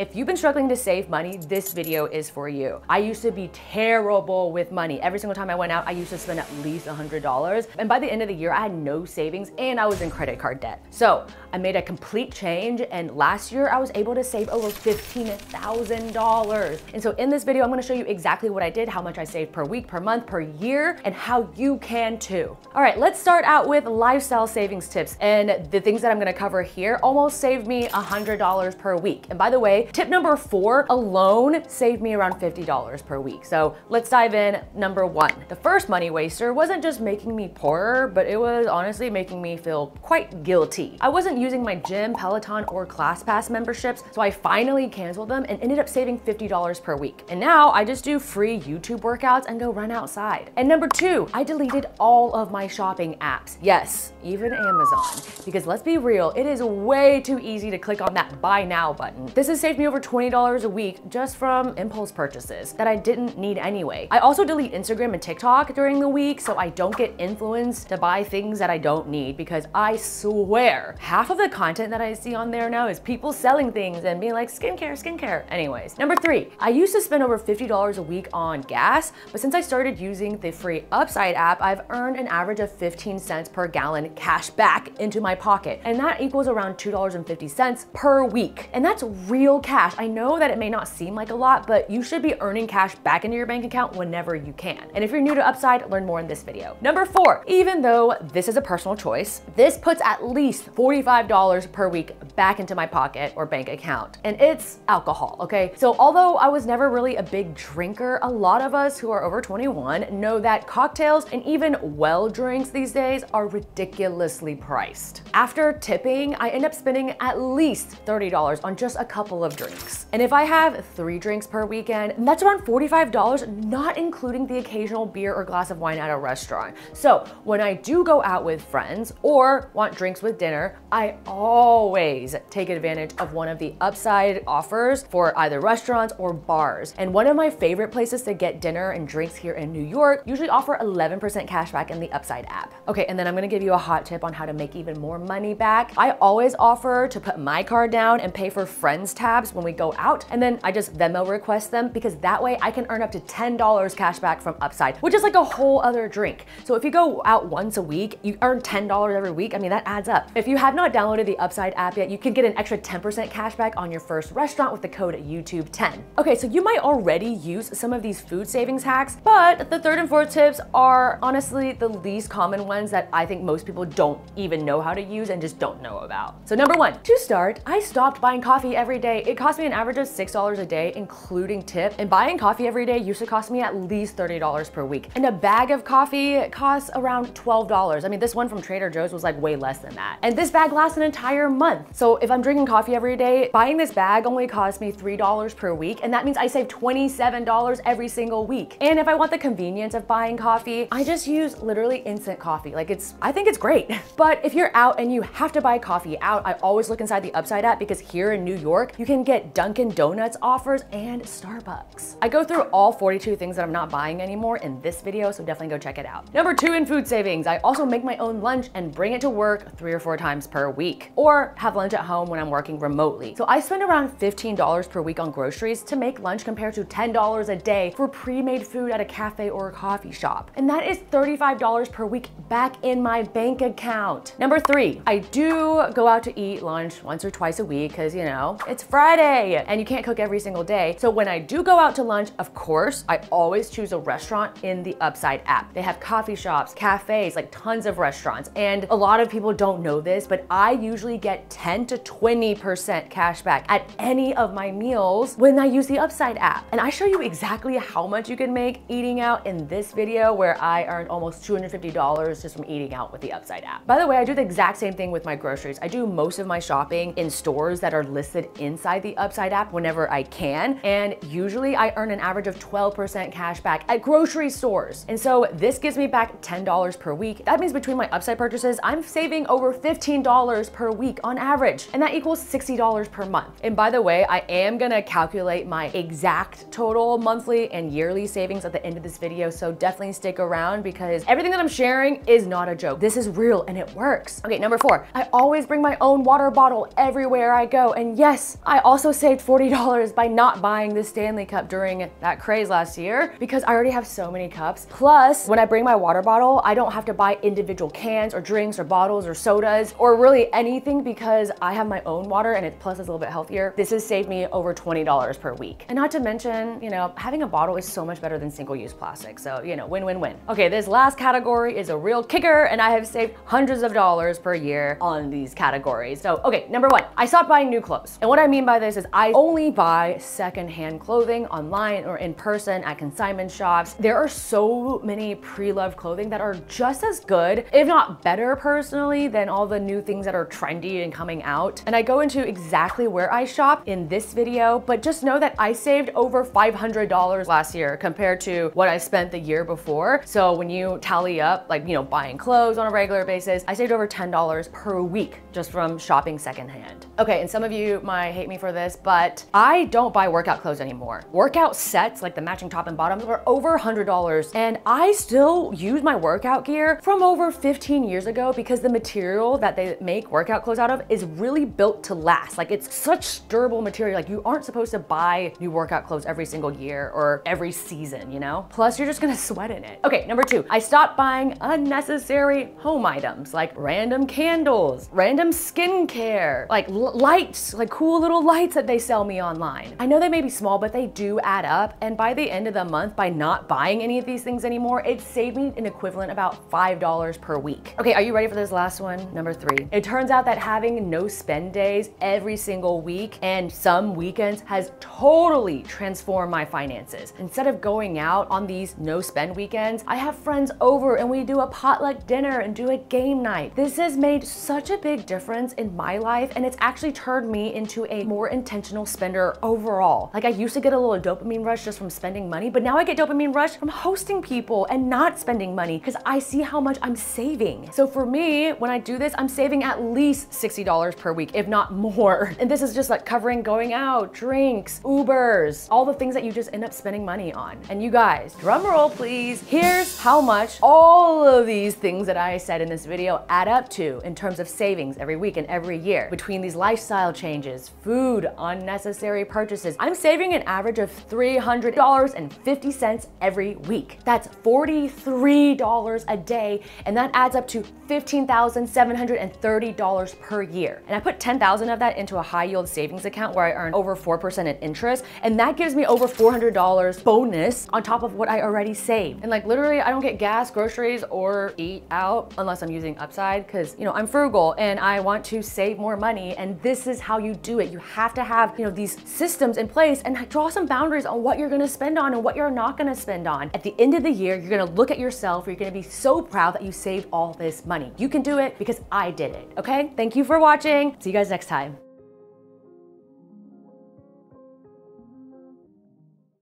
If you've been struggling to save money, this video is for you. I used to be terrible with money. Every single time I went out, I used to spend at least $100. And by the end of the year, I had no savings and I was in credit card debt. So I made a complete change and last year I was able to save over $15,000. And so in this video, I'm gonna show you exactly what I did, how much I saved per week, per month, per year, and how you can too. All right, let's start out with lifestyle savings tips. And the things that I'm gonna cover here almost saved me $100 per week. And by the way, tip number four alone saved me around $50 per week. So let's dive in. Number one, the first money waster wasn't just making me poorer, but it was honestly making me feel quite guilty. I wasn't using my gym, Peloton, or ClassPass memberships, so I finally canceled them and ended up saving $50 per week. And now I just do free YouTube workouts and go run outside. And number two, I deleted all of my shopping apps. Yes, even Amazon. Because let's be real, it is way too easy to click on that buy now button. This has saved me over $20 a week just from impulse purchases that I didn't need anyway. I also delete Instagram and TikTok during the week so I don't get influenced to buy things that I don't need because I swear half of the content that I see on there now is people selling things and being like skincare, skincare. Anyways, number three, I used to spend over $50 a week on gas, but since I started using the free Upside app, I've earned an average of 15 cents per gallon cash back into my pocket. And that equals around $2.50 per week. And that's real cash. I know that it may not seem like a lot, but you should be earning cash back into your bank account whenever you can. And if you're new to Upside, learn more in this video. Number four, even though this is a personal choice, this puts at least $45 per week back into my pocket or bank account. And it's alcohol, okay? So although I was never really a big drinker, a lot of us who are over 21 know that cocktails and even well drinks these days are ridiculously priced. After tipping, I end up spending at least $30 on just a couple of drinks. And if I have three drinks per weekend, that's around $45, not including the occasional beer or glass of wine at a restaurant. So when I do go out with friends or want drinks with dinner, I always take advantage of one of the upside offers for either restaurants or bars. And one of my favorite places to get dinner and drinks here in New York usually offer 11% cash back in the Upside app. Okay, and then I'm gonna give you a hot tip on how to make even more money back. I always offer to put my card down and pay for friends tabs when we go out, and then I just Venmo request them because that way I can earn up to $10 cash back from Upside, which is like a whole other drink. So if you go out once a week, you earn $10 every week. I mean, that adds up. If you have not downloaded the Upside app yet, you can get an extra 10% cash back on your first restaurant with the code YouTube10. Okay, so you might already use some of these food savings hacks, but the third and fourth tips are honestly the least common ones that I think most people don't even know how to use and just don't know about. So number one, to start, I stopped buying coffee every day. It cost me an average of $6 a day, including tip. And buying coffee every day used to cost me at least $30 per week. And a bag of coffee costs around $12. I mean, this one from Trader Joe's was like way less than that. And this bag lasts an entire month. So if I'm drinking coffee every day, buying this bag only cost me $3 per week. And that means I save $27 every single week. And if I want the convenience of buying coffee, I just use literally instant coffee. Like it's, I think it's great. But if you're out and you have to buy coffee out, I always look inside the Upside app because here in New York, you can get Dunkin' Donuts offers and Starbucks. I go through all 42 things that I'm not buying anymore in this video, so definitely go check it out. Number two in food savings, I also make my own lunch and bring it to work three or four times per week, or have lunch at home when I'm working remotely. So I spend around $15 per week on groceries to make lunch compared to $10 a day for pre-made food at a cafe or a coffee shop. And that is $35 per week back in my bank account. Number three, I do go out to eat lunch once or twice a week because, you know, it's Friday and you can't cook every single day. So when I do go out to lunch, of course, I always choose a restaurant in the Upside app. They have coffee shops, cafes, like tons of restaurants. And a lot of people don't know this, but I usually get 10 to 20% cash back at any of my meals when I use the Upside app. And I show you exactly how much you can make eating out in this video where I earned almost $250 just from eating out with the Upside app. By the way, I do the exact same thing with my groceries. I do most of my shopping in stores that are listed inside the Upside app whenever I can. And usually I earn an average of 12% cash back at grocery stores. And so this gives me back $10 per week. That means between my Upside purchases, I'm saving over $15 per week on average. And that equals $60 per month. And by the way, I am gonna calculate my exact total monthly and yearly savings at the end of this video. So definitely stick around because everything that I'm sharing is not a joke. This is real and it works. Okay, number four, I always bring my own water bottle everywhere I go. And yes, I also saved $40 by not buying the Stanley cup during that craze last year because I already have so many cups. Plus, when I bring my water bottle, I don't have to buy individual cans or drinks or bottles or sodas or really anything because I have my own water and it plus is a little bit healthier. This has saved me over $20 per week. And not to mention, you know, having a bottle is so much better than single-use plastic. So, you know, win-win-win. Okay, this last category is a real kicker and I have saved hundreds of dollars per year on these categories. So, okay, number one, I stopped buying new clothes. And what I mean by this is I only buy secondhand clothing online or in person at consignment shops. There are so many pre-loved clothing that are just as good, if not better personally, than all the new things that are trendy and coming out. And I go into exactly where I shop in this video, but just know that I saved over $500 last year compared to what I spent the year before. So when you tally up, like, you know, buying clothes on a regular basis, I saved over $10 per week just from shopping secondhand. Okay, and some of you might hate me for this, but I don't buy workout clothes anymore. Workout sets, like the matching top and bottom, are over $100. And I still use my workout gear from over 15 years ago because the material that they make workout clothes out of is really built to last. Like it's such durable material. Like you aren't supposed to buy new workout clothes every single year or every season, you know? Plus you're just gonna sweat in it. Okay, number two, I stopped buying unnecessary home items like random candles, random skincare, like lights, like cool little lights that they sell me online. I know they may be small, but they do add up. And by the end of the month, by not buying any of these things anymore, it saved me an equivalent about $5 per week. Okay, are you ready for this last one? Number three. It turns out that having no spend days every single week and some weekends has totally transformed my finances. Instead of going out on these no spend weekends, I have friends over and we do a potluck dinner and do a game night. This has made such a big difference in my life and it's actually turned me into a more intentional spender overall. Like I used to get a little dopamine rush just from spending money, but now I get dopamine rush from hosting people and not spending money because I see how much I'm saving. So for me, when I do this, I'm saving at least $60 per week, if not more. And this is just like covering going out, drinks, Ubers, all the things that you just end up spending money on. And you guys, drum roll please, here's how much all of these things that I said in this video add up to in terms of savings every week and every year. Between these lifestyle changes, food, unnecessary purchases, I'm saving an average of $300.50 every week. That's $43 a day, and that adds up to $15,730 per year. And I put 10,000 of that into a high yield savings account where I earn over 4% in interest, and that gives me over $400 bonus on top of what I already saved. And like literally, I don't get gas, groceries, or eat out unless I'm using Upside because, you know, I'm frugal and I want to save more money. And this is how you do it. You have to have, you know, these systems in place and draw some boundaries on what you're gonna spend on and what you're not gonna spend on. At the end of the year, you're gonna look at yourself, you're gonna be so proud that you saved all this money. You can do it because I did it, okay? Thank you for watching. See you guys next time.